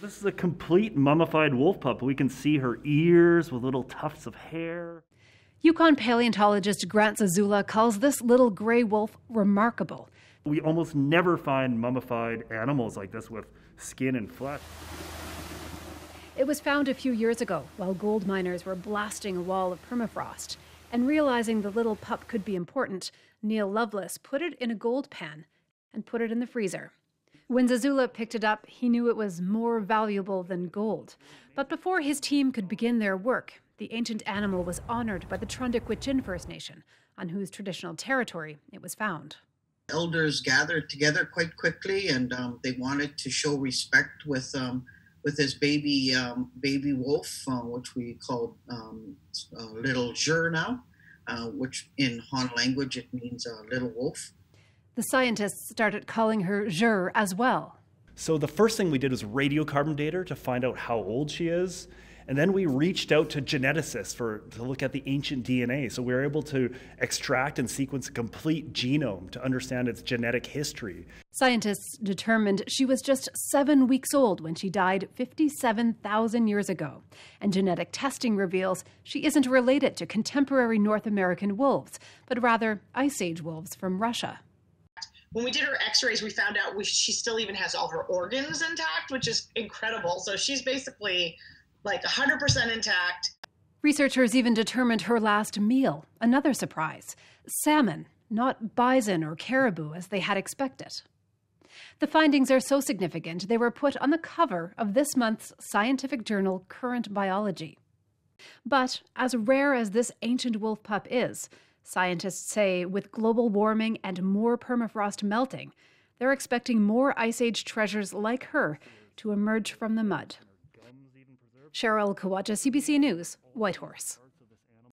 This is a complete mummified wolf pup. We can see her ears with little tufts of hair. Yukon paleontologist Grant Zazula calls this little gray wolf remarkable. We almost never find mummified animals like this with skin and flesh. It was found a few years ago while gold miners were blasting a wall of permafrost. And realizing the little pup could be important, Neil Loveless put it in a gold pan and put it in the freezer. When Zazula picked it up, he knew it was more valuable than gold. But before his team could begin their work, the ancient animal was honored by the Tr'ondëk Hwëch'in First Nation, on whose traditional territory it was found. Elders gathered together quite quickly, and um, they wanted to show respect with um, with this baby um, baby wolf, uh, which we call um, uh, little Zhùr now, uh, which in Han language it means uh, little wolf. The scientists started calling her Zhùr as well. So the first thing we did was radiocarbon date her to find out how old she is. And then we reached out to geneticists for to look at the ancient DNA. So we were able to extract and sequence a complete genome to understand its genetic history. Scientists determined she was just seven weeks old when she died 57,000 years ago. And genetic testing reveals she isn't related to contemporary North American wolves, but rather Ice Age wolves from Russia when we did her x-rays we found out we, she still even has all her organs intact which is incredible. So she's basically like 100% intact. Researchers even determined her last meal another surprise salmon not bison or caribou as they had expected. The findings are so significant they were put on the cover of this month's scientific journal current biology. But as rare as this ancient wolf pup is Scientists say with global warming and more permafrost melting, they're expecting more Ice Age treasures like her to emerge from the mud. Cheryl Kawaja, CBC News, Whitehorse.